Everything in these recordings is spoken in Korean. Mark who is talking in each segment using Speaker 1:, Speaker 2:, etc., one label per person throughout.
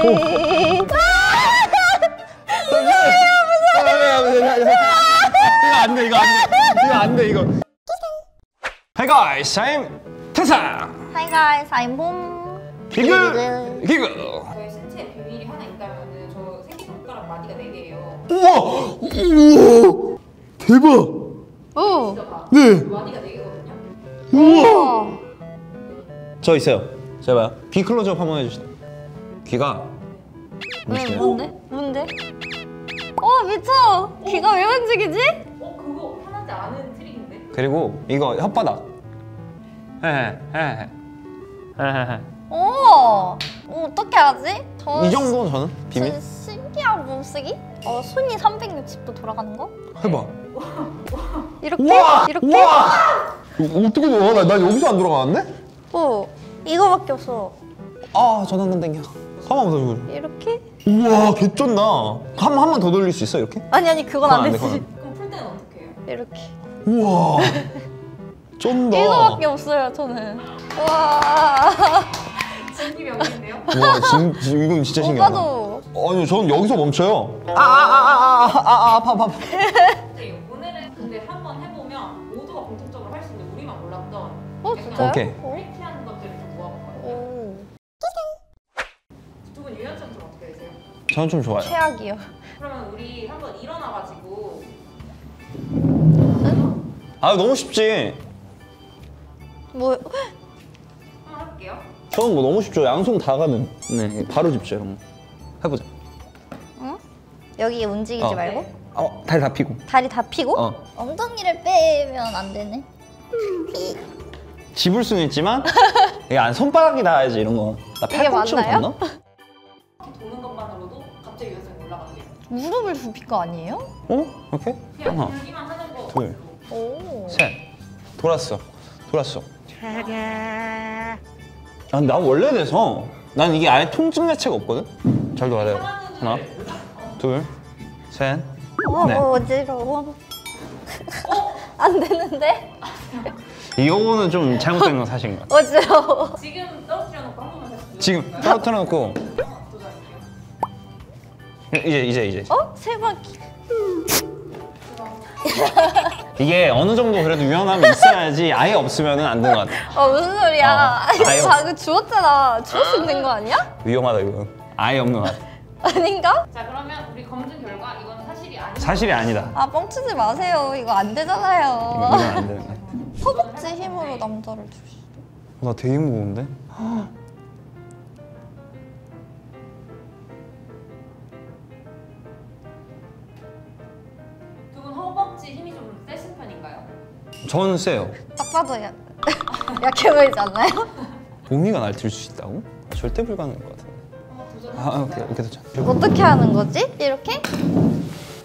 Speaker 1: 이거 안 돼, 이거 안 돼. 이거 안 돼, 이거. Hey guys, I'm 태상.
Speaker 2: Hi guys, I'm 봄.
Speaker 1: 기글, 기글.
Speaker 3: 저의 신체에 비밀이 하나 있다면은 저 새끼손가락 마디가 4개예요.
Speaker 1: 우와, 우와, 대박.
Speaker 2: 오.
Speaker 1: 네,
Speaker 3: 마디가 4개거든요.
Speaker 1: 우와. 저 있어요. 자 봐요. 귀 클로즈업 한번 해주시죠. 귀가
Speaker 2: 왜
Speaker 1: 보이시나요?
Speaker 2: 뭔데? 뭔데? 어 미쳐. 귀가 왜 움직이지?
Speaker 3: 어 그거 편하지 않은 트릭인데?
Speaker 1: 그리고 이거 혓바닥. 헤헤, 헤헤. 헤헤헤.
Speaker 2: 오. 어, 어떻게 하지? 저
Speaker 1: 이 정도는 저는 비밀.
Speaker 2: 진- 신기한 몸쓰기? 어 손이 360도 돌아가는 거?
Speaker 1: 해봐.
Speaker 2: 이렇게?
Speaker 1: 우와!
Speaker 2: 이렇게?
Speaker 1: 우와! 어떻게 넣어? 나, 나 여기서 안 들어가는데?
Speaker 2: 어 이거밖에 없어.
Speaker 1: 아, 전화는 땡겨. 한번 더 해보자.
Speaker 2: 이렇게?
Speaker 1: 우와, 개쩐다. 한, 한 번 더 돌릴 수 있어, 이렇게?
Speaker 2: 아니 아니 그건 안
Speaker 1: 돼,
Speaker 2: 되지.
Speaker 3: 그럼 풀 때는 어떻게 해요?
Speaker 2: 이렇게.
Speaker 1: 우와. 쩐다.
Speaker 2: 이거밖에 없어요 저는. 와.
Speaker 3: 진기 명인데요?
Speaker 1: 와, 진, 진, 이건 진짜 신기하다.
Speaker 2: 오빠도.
Speaker 1: 아니, 저는 여기서 멈춰요. 아, 아, 아, 아, 아, 아, 아, 아파, 아파, 아파.
Speaker 3: 네, 오늘은 근데 한번 해보면 모두가 공통적으로 할 수 있는 우리만 몰랐던
Speaker 2: 어 진짜요?
Speaker 1: 오케이. 저는 좀 좋아요.
Speaker 2: 최악이요.
Speaker 3: 그러면 우리 한번 일어나가지고
Speaker 1: 아, 너무 쉽지.
Speaker 2: 뭐
Speaker 3: 한번 할게요.
Speaker 1: 저는 뭐 너무 쉽죠. 양손 다 가는. 네, 바로 집죠, 형. 해보자.
Speaker 2: 여기 움직이지
Speaker 1: 어.
Speaker 2: 말고
Speaker 1: 어, 다리 다 피고.
Speaker 2: 다리 다 피고
Speaker 1: 어.
Speaker 2: 엉덩이를 빼면 안 되네.
Speaker 1: 집을 수는 있지만, 이게 안 손바닥이 닿아야지, 이런 거. 나
Speaker 2: 이게
Speaker 1: 팔꿈치로
Speaker 2: 맞나요?
Speaker 1: 닿나?
Speaker 2: 무릎을 굽힐 거 아니에요?
Speaker 1: 어? 이렇게? 하나. 둘,
Speaker 2: 오.
Speaker 1: 셋. 돌았어. 돌았어. 아, 나 원래 돼서 난 이게 아예 통증 자체가 없거든? 잘 돌아요. 하나, 둘, 셋,
Speaker 2: 어,
Speaker 1: 네.
Speaker 2: 어, 어지러워. 안 되는데?
Speaker 1: 이거는 좀 잘못된 건 사실인 것 같아.
Speaker 2: 어지러워.
Speaker 3: 지금 떨어뜨려 놓고 한 번만 다시
Speaker 1: 지금 떨어뜨려 놓고. 이제 이제 이제
Speaker 2: 어? 세 바퀴.
Speaker 1: 이게 어느 정도 그래도 유연함이 있어야지 아예 없으면 안 되는 것 같아.
Speaker 2: 어, 무슨 소리야.
Speaker 1: 어,
Speaker 2: 아니,
Speaker 1: 아유.
Speaker 2: 방금 주웠잖아. 주웠으면 된 거 아니야?
Speaker 1: 위험하다 이거. 아예 없는 것 같아.
Speaker 2: 아닌가?
Speaker 3: 자 그러면 우리 검증 결과 이건 사실이 아닌
Speaker 1: 사실이 아니다.
Speaker 2: 아, 뻥치지 마세요. 이거 안 되잖아요.
Speaker 1: 이건 안 되는 것 같아.
Speaker 2: 허벅지 힘으로 남자를 주시.
Speaker 1: 나 되게 무거운데? 저는 세요.
Speaker 2: 딱 봐도 야, 약해 보이지 않나요?
Speaker 1: 보미가 날 들 수 있다고? 절대 불가능할 것 같은데.
Speaker 3: 도전.
Speaker 1: 아 오케이 오케이 도착.
Speaker 2: 어떻게 하는 거지? 이렇게?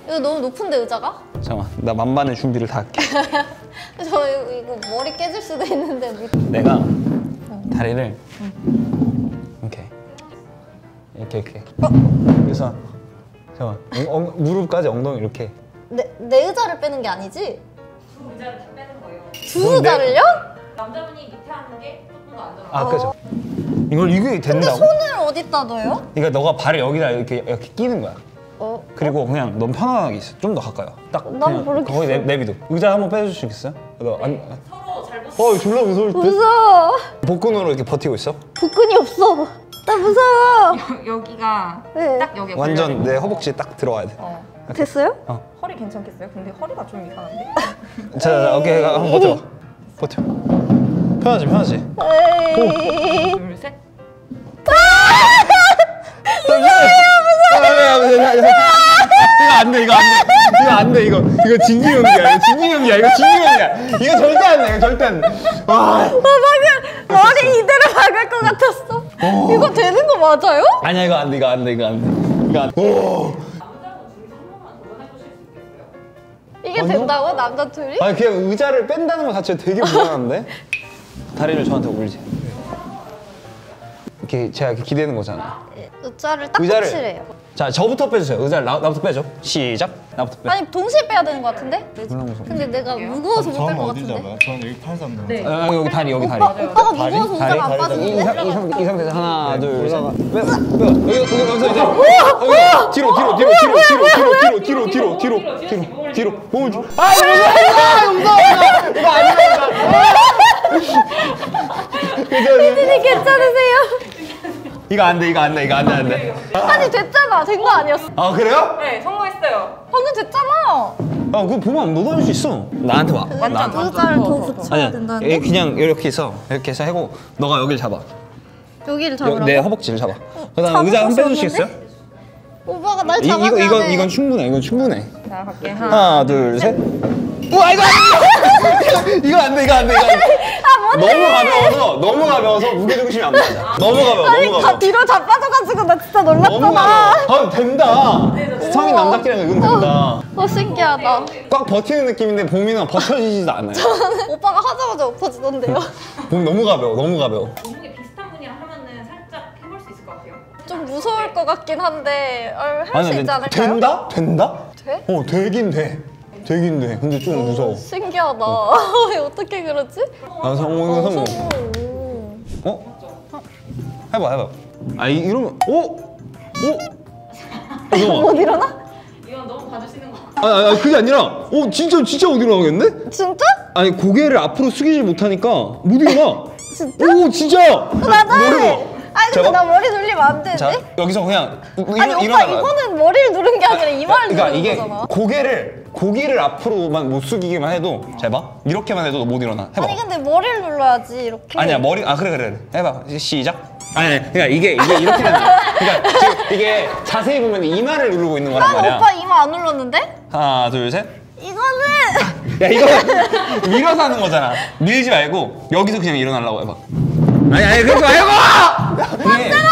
Speaker 2: 이거 너무 높은데 의자가?
Speaker 1: 잠깐만 나 만반의 준비를 다 할게.
Speaker 2: 저 이거, 이거 머리 깨질 수도 있는데
Speaker 1: 내가 다리를 이렇게 이렇게 이렇게. 그래서 잠깐 엉, 무릎까지 엉덩이 이렇게.
Speaker 2: 내, 내 의자를 빼는 게 아니지?
Speaker 3: 두 의자를 다 빼는 거예요.
Speaker 2: 두 의자를요?
Speaker 3: 남자분이 밑에 하는 게 조금 더 안전하고
Speaker 1: 아 그죠. 이걸 이게
Speaker 2: 근데
Speaker 1: 된다고?
Speaker 2: 손을 어디다 둬요?
Speaker 1: 그러니까 너가 발을 여기다 이렇게 이렇게 끼는 거야.
Speaker 2: 어,
Speaker 1: 그리고 그냥 넌 편안하게 있어. 좀 더 가까요.
Speaker 2: 딱난
Speaker 1: 그냥
Speaker 2: 모르겠어.
Speaker 1: 거기 내, 내비도. 의자 한번 빼줄 수 있겠어요? 너 안.
Speaker 3: 서로 잘 못.
Speaker 1: 어 졸라 무서울 듯.
Speaker 2: 무서워.
Speaker 1: 복근으로 이렇게 버티고 있어.
Speaker 2: 복근이 없어. 나 무서워.
Speaker 3: 여기가
Speaker 2: 네.
Speaker 3: 딱 여기
Speaker 1: 완전 내 허벅지에 딱 들어와야 돼.
Speaker 3: 어.
Speaker 2: 됐어요?
Speaker 3: 허리 괜찮겠어요? 근데 허리가 좀 이상한데.
Speaker 1: 자, 자, 오케이, 한번 버텨봐. 버텨. 편하지, 편하지.
Speaker 2: 에이.
Speaker 3: 둘 셋.
Speaker 1: 이거 안 돼, 이거 안 돼. 이거 안 돼, 이거. 이거 진지경기야, 이거 진지경기야, 이거 진지경기야. 이거 절대 안 돼, 이거 절대 안 돼. 와.
Speaker 2: 어, 방금 머리 이대로 박을 것 같았어. 이거 되는 거 맞아요?
Speaker 1: 아니야, 이거 안 돼, 이거 안 돼, 이거 안 돼. 이거 안 돼.
Speaker 2: 이게
Speaker 1: 아니요?
Speaker 2: 된다고? 남자 둘이?
Speaker 1: 아니, 그냥 의자를 뺀다는 것 자체가 되게 불안한데? 다리를 저한테 올리세요. 이렇게 제가 이렇게 기대는 거잖아.
Speaker 2: 의자를 딱
Speaker 1: 의자를-
Speaker 2: 붙이래요.
Speaker 1: 자, 저부터 빼주세요. 의자를 나, 나부터 빼줘. 시작. 나부터 빼.
Speaker 2: 아니 동시에 빼야 되는 것 같은데? 근데 내가 무거워서 못 뺄 것 같은데?
Speaker 4: 잡아요? 저는 여기 팔 잡는
Speaker 3: 네.
Speaker 4: 거.
Speaker 1: 아, 여기 다리, 여기 다리.
Speaker 2: 오빠, 오빠가 무거워서 의자가 안
Speaker 1: 이,
Speaker 2: 빠지는데?
Speaker 1: 상, 이, 상태에서 하나, 둘, 셋.
Speaker 4: 올라가.
Speaker 1: 빼, 빼. 여기, 여기 여기서 이제. 여기 뒤로, 뒤로, 뒤로, 뒤로, 뒤로, 뒤로, 뒤로, 뒤로, 뒤로, 뒤로, 뒤로. 몸을 좀. 아, 이거 무서워! 아, 무서워! 이거 된다.
Speaker 2: 피디님 괜찮으세요?
Speaker 1: 이거 안 돼, 이거 안 돼, 이거 안 돼, 안 돼.
Speaker 2: 아니 됐잖아. 된 거 아니었어.
Speaker 1: 아, 그래요?
Speaker 3: 네, 성공했어요.
Speaker 2: 방금 됐잖아.
Speaker 1: 아, 그거 보면 너도 할수 있어. 나한테 와. 나한테 와.
Speaker 2: 의자를 더 붙여야
Speaker 1: 아니야,
Speaker 2: 된다는데?
Speaker 1: 얘 그냥 이렇게 해서 이렇게 해서 하고 너가 여기를 잡아.
Speaker 2: 여기를
Speaker 1: 여,
Speaker 2: 잡으라고?
Speaker 1: 내 허벅지를 잡아. 그다음
Speaker 2: 잡을
Speaker 1: 의자 한
Speaker 2: 곳이
Speaker 1: 빼주시겠어요?
Speaker 2: 오빠가 날
Speaker 1: 이,
Speaker 2: 잡아줘야
Speaker 1: 이거. 이건 충분해. 이건 충분해.
Speaker 3: 자, 갈게.
Speaker 1: 하나, 둘, 셋. 우와 이거 안 돼. 이거 안 돼. 이거 안 돼. 이거 안 돼.
Speaker 2: 아?
Speaker 1: 너무 가벼워서 너무 가벼워서 무게 중심이 안 맞아. 너무 가벼워.
Speaker 2: 아니
Speaker 1: 너무
Speaker 2: 다
Speaker 1: 가벼워.
Speaker 2: 뒤로 자빠져가지고 나 진짜
Speaker 1: 너무
Speaker 2: 놀랐잖아.
Speaker 1: 가벼워. 아 된다. 성인 남자끼리는 이건 된다.
Speaker 2: 어 신기하다.
Speaker 1: 꽉 버티는 느낌인데 봄이는 버텨지지도 않아요.
Speaker 2: 오빠가 하자마자 엎어지던데요.
Speaker 1: 봄 너무 가벼워. 너무 가벼워.
Speaker 3: 몸무게 비슷한 분이랑 하면은 살짝 해볼 수 있을 것 같아요.
Speaker 2: 좀 무서울 것 같긴 한데 할수
Speaker 1: 아니,
Speaker 2: 있지 않을까요?
Speaker 1: 된다? 된다?
Speaker 2: 돼?
Speaker 1: 어 되긴 돼. 되긴 돼. 근데 좀 무서워.
Speaker 2: 신기하다. 왜 어떻게 그러지?
Speaker 1: 아 성공 성공.
Speaker 2: 오.
Speaker 1: 어? 해봐 해봐. 아 이, 이러면 오? 오?
Speaker 2: 못 일어나?
Speaker 3: 이건 너무 봐주시는 거.
Speaker 1: 아니, 아니 아니, 그게 아니라 오 진짜 진짜 못 일어나겠네?
Speaker 2: 진짜?
Speaker 1: 아니 고개를 앞으로 숙이질 못하니까 못 일어나.
Speaker 2: 진짜?
Speaker 1: 오 진짜.
Speaker 2: 맞아.
Speaker 1: 제가-
Speaker 2: 나 머리 눌리면 안 되는데?
Speaker 1: 자 여기서 그냥 이-
Speaker 2: 아니
Speaker 1: 일어-
Speaker 2: 오빠
Speaker 1: 일어나봐요.
Speaker 2: 이거는 머리를 누른 게 아니라 이마를
Speaker 1: 그러니까
Speaker 2: 누른
Speaker 1: 이게
Speaker 2: 거잖아.
Speaker 1: 고개를 고개를 앞으로만 못 숙이기만 해도 잘 봐. 이렇게만 해도 못 일어나. 해봐.
Speaker 2: 아니 근데 머리를 눌러야지 이렇게.
Speaker 1: 아니야 머리 아 그래 그래 그래 해봐 시작 아니 아니 그러니까 이게 이게 이렇게 되는 거야 그러니까 지금 이게 자세히 보면 이마를 누르고 있는 거란
Speaker 2: 난
Speaker 1: 말이야
Speaker 2: 오빠 이마 안 눌렀는데?
Speaker 1: 하나 둘셋야
Speaker 2: 이거는
Speaker 1: 이거 밀어서 하는 거잖아 밀지 말고 여기서 그냥 일어나려고 해봐 아니 아니 그러지 말고! 맞잖아!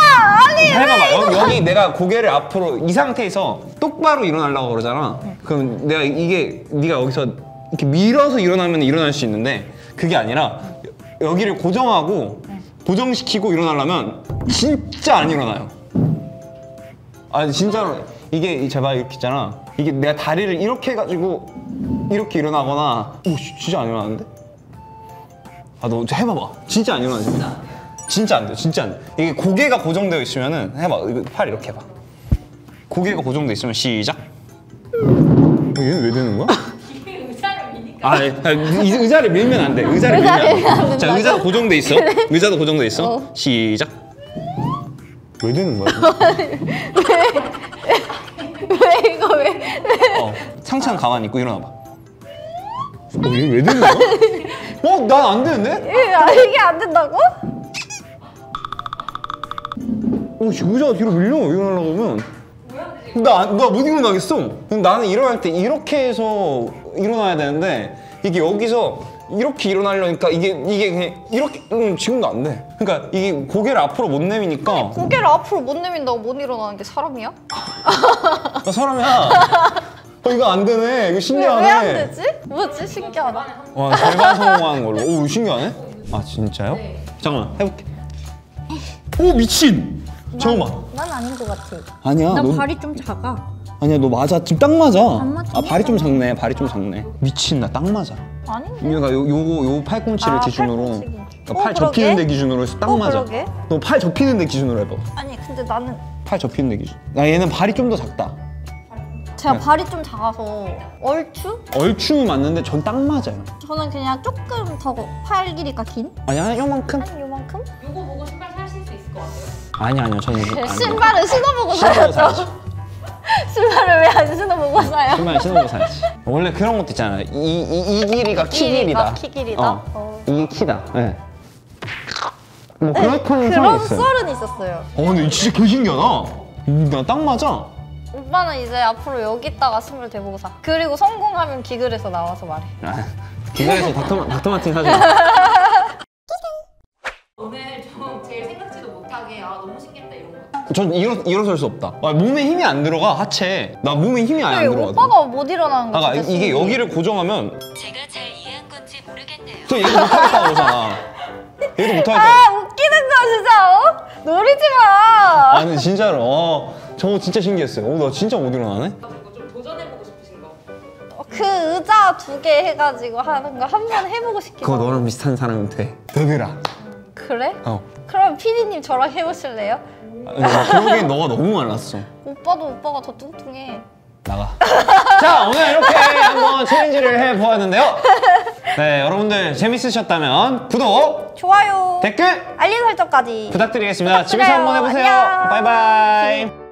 Speaker 2: 아니
Speaker 1: 해봐봐. 여기, 여기 내가 고개를 앞으로 이 상태에서 똑바로 일어나려고 그러잖아. 그럼 내가 이게 네가 여기서 이렇게 밀어서 일어나면 일어날 수 있는데 그게 아니라 여기를 고정하고 고정시키고 일어나려면 진짜 안 일어나요. 아니 진짜로 이게 제발 이렇게 있잖아. 이게 내가 다리를 이렇게 해가지고 이렇게 일어나거나 오 씨, 진짜 안 일어나는데? 아너 해봐봐 진짜 안 일어나지 진짜 안 돼, 진짜 안 돼. 이게 고개가 고정되어 있으면은 해봐, 이거 팔 이렇게 해봐. 고개가 고정되어 있으면 시작. 어, 얘는 왜 되는 거야?
Speaker 3: 이게 의자를 미니까.
Speaker 1: 아, 예. 아, 이 의자를 밀면 안 돼. 의자를 밀면
Speaker 2: 안안
Speaker 1: 돼. 자,
Speaker 2: 된다고?
Speaker 1: 의자도 고정돼 있어. 의자도 고정돼 있어.
Speaker 2: 어.
Speaker 1: 시작. 왜 되는 거야?
Speaker 2: 왜 이거 왜? 왜?
Speaker 1: 어, 상체는 가만히 있고 일어나봐. 어, 얘왜 되는 거야? 어, 난 안 되는데?
Speaker 2: 이게, 아, 이게 안 된다고?
Speaker 1: 어, 씨, 의자가 뒤로 밀려 일어나려고 하면. 나나못 일어나겠어. 근데 나는 일어날 때 이렇게 해서 일어나야 되는데 이게 여기서 이렇게 일어나려니까 이게 이게 그냥 이렇게 음, 지금도 안 돼. 그러니까 이게 고개를 앞으로 못 내미니까
Speaker 2: 고개를 앞으로 못 내민다고 못 일어나는 게 사람이야?
Speaker 1: 나 사람이야. 어 이거 안 되네. 이거 신기하네.
Speaker 2: 왜 안 되지? 뭐지? 신기하다.
Speaker 1: 와 절반 성공하는 걸로. 오 신기하네. 아 진짜요? 잠깐만 해볼게. 오 미친. 잠깐만.
Speaker 2: 난 아닌 것 같아.
Speaker 1: 아니야.
Speaker 2: 나
Speaker 1: 너,
Speaker 2: 발이 좀 작아.
Speaker 1: 아니야 너 맞아. 지금 딱 맞아.
Speaker 2: 맞아.
Speaker 1: 아 발이 좀 작네. 발이 좀 작네. 미친 나 딱 맞아.
Speaker 2: 아닌데?
Speaker 1: 그러니까 요, 요거 요 팔꿈치를
Speaker 2: 아,
Speaker 1: 기준으로
Speaker 2: 팔꿈치.
Speaker 1: 그러니까
Speaker 2: 어,
Speaker 1: 팔
Speaker 2: 그러게.
Speaker 1: 접히는 데 기준으로 해서 딱
Speaker 2: 어,
Speaker 1: 맞아. 너 팔 접히는 데 기준으로 해봐.
Speaker 2: 아니 근데 나는
Speaker 1: 팔 접히는 데 기준. 나 얘는 발이 좀 더 작다.
Speaker 2: 제가
Speaker 1: 네.
Speaker 2: 발이 좀 작아서 얼추?
Speaker 1: 얼추 맞는데 전 딱 맞아요.
Speaker 2: 저는 그냥 조금 더팔 길이가 긴?
Speaker 1: 아니야 요만큼?
Speaker 2: 한 요만큼?
Speaker 3: 요거 보고 신발 사실 수 있을 것 같아요.
Speaker 1: 아니 아니요 저는 이거.
Speaker 2: 신발을 신어보고 사야죠. 신발을 왜 안 신어보고 사요?
Speaker 1: 신발 신어보고 사야지. 원래 그런 것도 있잖아. 이, 이, 이 길이가 키 길이다.
Speaker 2: 키 길이다?
Speaker 1: 어.
Speaker 2: 어.
Speaker 1: 이게 키다. 네. 뭐 그렇다는 사람이
Speaker 2: 그런
Speaker 1: 있어요.
Speaker 2: 썰은 있었어요.
Speaker 1: 어 근데 진짜 개 신기하다. 나 딱 맞아.
Speaker 2: 오빠는 이제 앞으로 여기다가 스물 대보고 사. 그리고 성공하면 기글에서 나와서 말해.
Speaker 1: 아, 기사에서 닥터, 닥터 마틴 사줘.
Speaker 3: 오늘 좀 제일 생각지도 못하게 아 너무 신기했다 이런 거.
Speaker 1: 전 일어, 일어설 수 없다. 아, 몸에 힘이 안 들어가, 하체. 나 몸에 힘이 아예 안 들어가.
Speaker 2: 오빠가 못 일어나는 거
Speaker 1: 아, 이게. 여기를 고정하면
Speaker 5: 제가 잘 이해한 건지 모르겠네요.
Speaker 1: 저 얘도 못하겠다고 그러잖아. 얘도 못하겠다고.
Speaker 2: 아 웃기는 거 진짜 어? 노리지 마.
Speaker 1: 아니 진짜로 어, 저거 진짜 신기했어요. 오, 나 진짜 못 일어나네.
Speaker 3: 좀 도전해보고 싶으신 거.
Speaker 2: 그 의자 두 개 해가지고 하는 거 한 번 해보고 싶긴
Speaker 1: 그거. 너랑 비슷한 사람은 돼. 너들아.
Speaker 2: 그래?
Speaker 1: 어.
Speaker 2: 그럼 피디님 저랑 해보실래요?
Speaker 1: 아니, 그러기엔 너가 너무 말랐어.
Speaker 2: 오빠도 오빠가 더 뚱뚱해.
Speaker 1: 나가. 자, 오늘 이렇게 한번 챌린지를 해보았는데요. 네, 여러분들 재밌으셨다면 구독,
Speaker 2: 좋아요.
Speaker 1: 댓글
Speaker 2: 알림 설정까지.
Speaker 1: 부탁드리겠습니다. 집에서
Speaker 2: 부탁드려요.
Speaker 1: 한번 해보세요.
Speaker 2: 안녕.
Speaker 1: 바이바이.